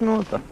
minutos.